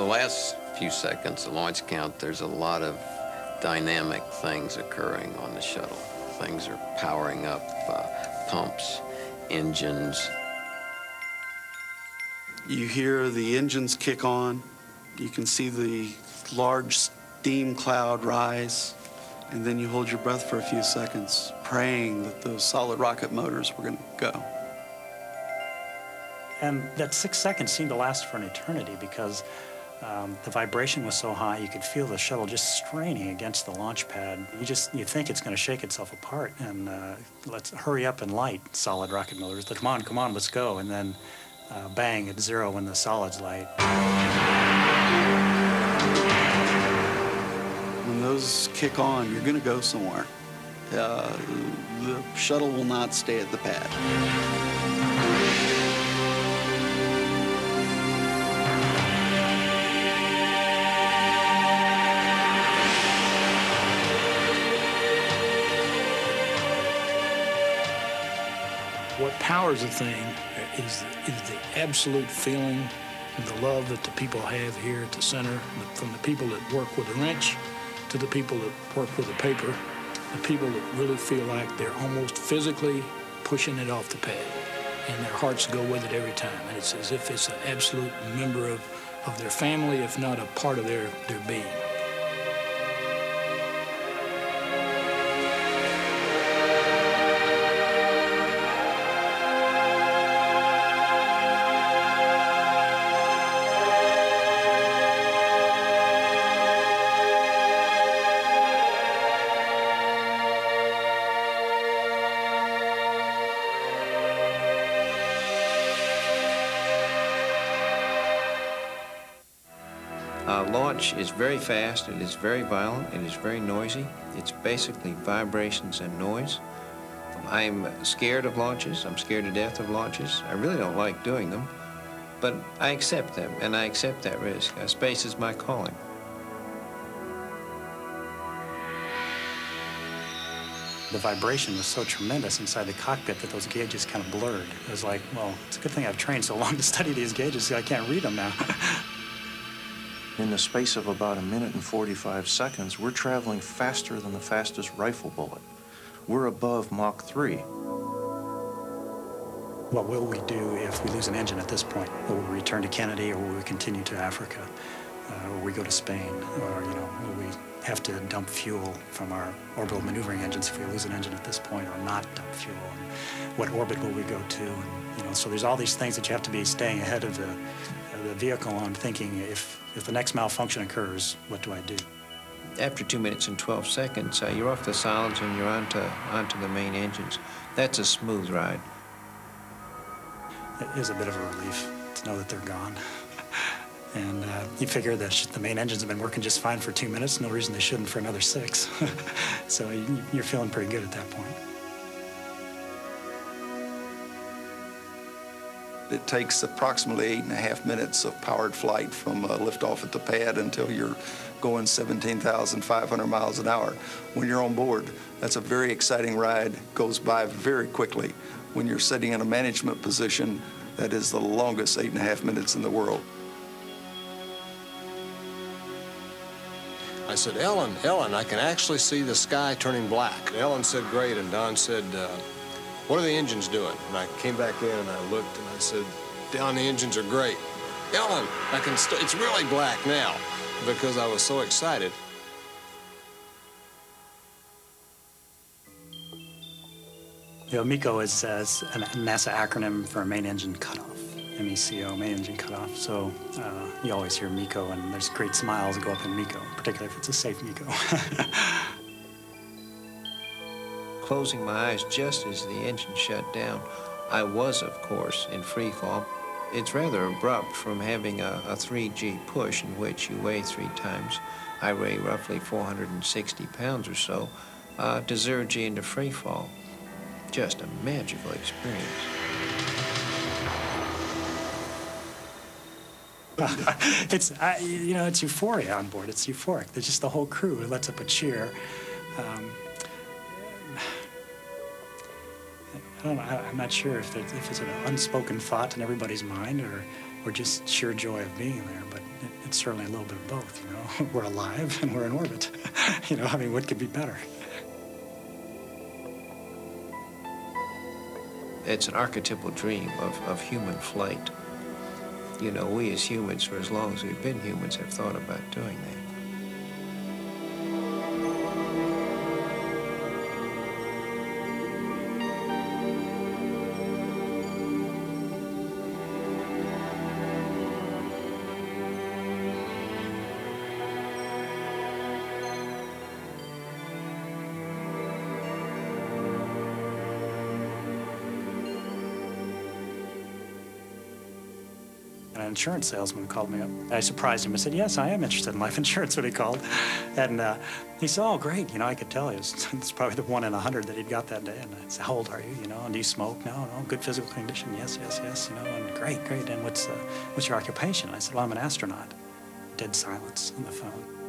The last few seconds, the launch count, there's a lot of dynamic things occurring on the shuttle. Things are powering up, uh, pumps, engines. You hear the engines kick on. You can see the large steam cloud rise. And then you hold your breath for a few seconds, praying that those solid rocket motors were going to go. And that six seconds seemed to last for an eternity because um, the vibration was so high you could feel the shuttle just straining against the launch pad. You just you think it's going to shake itself apart and uh, let's hurry up and light solid rocket motors. Come on, come on, let's go. And then uh, bang at zero when the solids light. When those kick on, you're going to go somewhere. Uh, the shuttle will not stay at the pad. What powers the thing uh, is, is the absolute feeling and the love that the people have here at the center, from the people that work with the wrench to the people that work with the paper, the people that really feel like they're almost physically pushing it off the pad. And their hearts go with it every time. And it's as if it's an absolute member of, of their family, if not a part of their, their being. Uh, launch is very fast, it is very violent, it is very noisy. It's basically vibrations and noise. I'm scared of launches, I'm scared to death of launches. I really don't like doing them, but I accept them, and I accept that risk. Uh, space is my calling. The vibration was so tremendous inside the cockpit that those gauges kind of blurred. It was like, well, it's a good thing I've trained so long to study these gauges, so I can't read them now. In the space of about a minute and 45 seconds, we're traveling faster than the fastest rifle bullet. We're above Mach 3. What will we do if we lose an engine at this point? Will we return to Kennedy or will we continue to Africa? Uh, or we go to Spain? Or, you know, will we have to dump fuel from our orbital maneuvering engines if we lose an engine at this point or not dump fuel? And what orbit will we go to? And, you know, so there's all these things that you have to be staying ahead of the, the vehicle on thinking if, if the next malfunction occurs, what do I do? After two minutes and 12 seconds, uh, you're off the solids and you're onto, onto the main engines. That's a smooth ride. It is a bit of a relief to know that they're gone. And uh, you figure that the main engines have been working just fine for two minutes. No reason they shouldn't for another six. so you're feeling pretty good at that point. It takes approximately eight and a half minutes of powered flight from uh, liftoff at the pad until you're going 17,500 miles an hour. When you're on board, that's a very exciting ride, goes by very quickly. When you're sitting in a management position, that is the longest eight and a half minutes in the world. I said, Ellen, Ellen, I can actually see the sky turning black. Ellen said, great, and Don said, uh, what are the engines doing? And I came back in and I looked and I said, Don the engines are great. Ellen, I can it's really black now because I was so excited. You know, MECO is uh, a NASA acronym for main engine cutoff. MECO, main engine cutoff. So uh, you always hear MECO, and there's great smiles that go up in MECO, particularly if it's a safe MECO. Closing my eyes just as the engine shut down, I was, of course, in free fall. It's rather abrupt from having a, a 3G push in which you weigh three times. I weigh roughly 460 pounds or so, uh, to zero G into free fall. Just a magical experience. it's you know it's euphoria on board. It's euphoric. There's just the whole crew who lets up a cheer. Um, I am not sure if, if it's an unspoken thought in everybody's mind or or just sheer joy of being there. But it, it's certainly a little bit of both, you know. we're alive and we're in orbit. you know, I mean, what could be better? It's an archetypal dream of, of human flight. You know, we as humans, for as long as we've been humans, have thought about doing that. An insurance salesman called me up. I surprised him. I said, "Yes, I am interested in life insurance." What he called, and uh, he said, "Oh, great! You know, I could tell. Was, it's probably the one in a hundred that he'd got that day." And I said, "How old are you? You know, and do you smoke? No, no. Good physical condition? Yes, yes, yes. You know, and great, great. And what's uh, what's your occupation?" And I said, "Well, I'm an astronaut." Dead silence on the phone.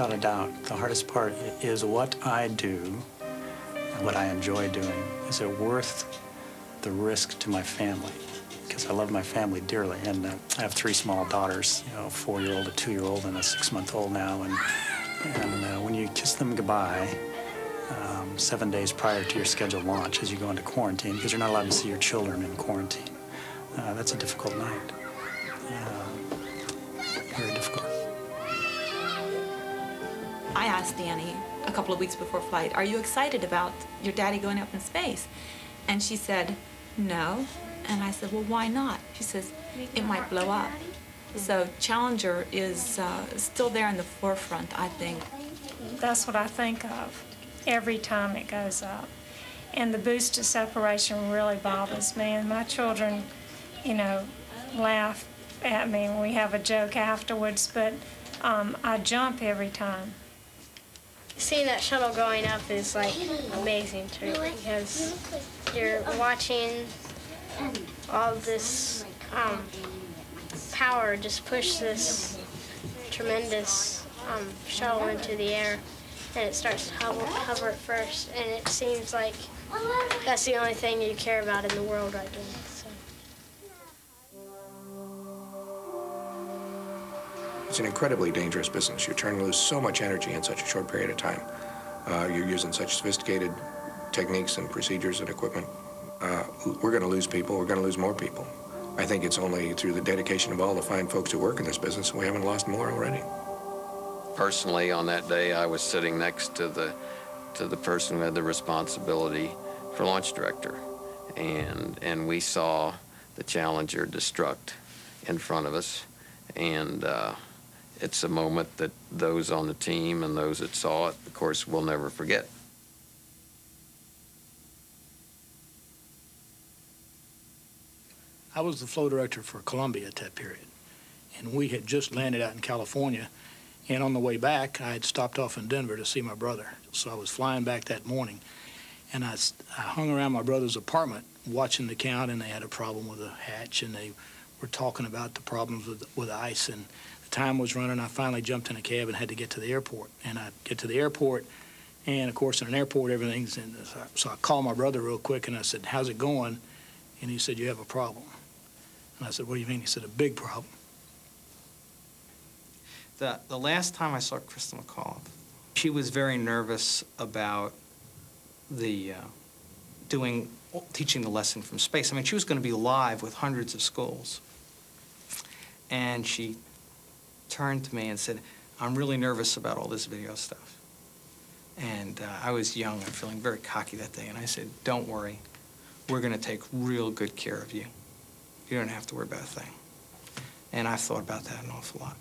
Without a doubt, the hardest part is what I do what I enjoy doing. Is it worth the risk to my family? Because I love my family dearly, and uh, I have three small daughters, you know, a four-year-old, a two-year-old, and a six-month-old now. And, and uh, when you kiss them goodbye, um, seven days prior to your scheduled launch, as you go into quarantine, because you're not allowed to see your children in quarantine, uh, that's a difficult night. I asked Danny a couple of weeks before flight, Are you excited about your daddy going up in space? And she said, No. And I said, Well, why not? She says, It might blow up. So Challenger is uh, still there in the forefront, I think. That's what I think of every time it goes up. And the booster separation really bothers me. And my children, you know, laugh at me when we have a joke afterwards, but um, I jump every time. Seeing that shuttle going up is like amazing to me because you're watching all this um, power just push this tremendous um, shuttle into the air and it starts to hover, hover at first and it seems like that's the only thing you care about in the world right now. An incredibly dangerous business. You're trying to lose so much energy in such a short period of time. Uh, you're using such sophisticated techniques and procedures and equipment. Uh, we're going to lose people. We're going to lose more people. I think it's only through the dedication of all the fine folks who work in this business we haven't lost more already. Personally, on that day, I was sitting next to the to the person who had the responsibility for launch director, and and we saw the Challenger destruct in front of us, and uh, it's a moment that those on the team and those that saw it, of course, will never forget. I was the flow director for Columbia at that period, and we had just landed out in California. And on the way back, I had stopped off in Denver to see my brother. So I was flying back that morning, and I hung around my brother's apartment watching the count, and they had a problem with a hatch, and they were talking about the problems with with ice, and the time was running. I finally jumped in a cab and had to get to the airport, and I get to the airport, and of course in an airport everything's in. So I, so I called my brother real quick, and I said, "How's it going?" And he said, "You have a problem." And I said, What do you mean? He said, A big problem. The, the last time I saw Christa McAuliffe, she was very nervous about the uh, doing, teaching the lesson from space. I mean, she was going to be live with hundreds of schools. And she turned to me and said, I'm really nervous about all this video stuff. And uh, I was young and feeling very cocky that day. And I said, Don't worry. We're going to take real good care of you. You don't have to worry about a thing. And I've thought about that an awful lot.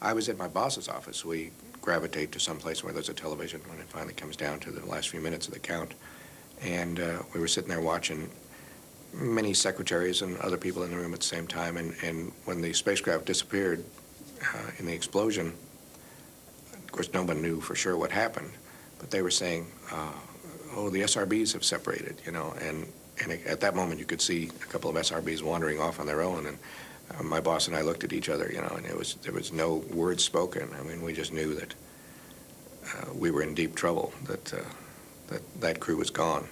I was at my boss's office. We gravitate to some place where there's a television when it finally comes down to the last few minutes of the count. And uh, we were sitting there watching many secretaries and other people in the room at the same time. And, and when the spacecraft disappeared uh, in the explosion, of course, no one knew for sure what happened. But they were saying, uh, oh, the SRBs have separated, you know. And, and at that moment, you could see a couple of SRBs wandering off on their own. And uh, my boss and I looked at each other, you know, and it was, there was no word spoken. I mean, we just knew that uh, we were in deep trouble, that, uh, that that crew was gone.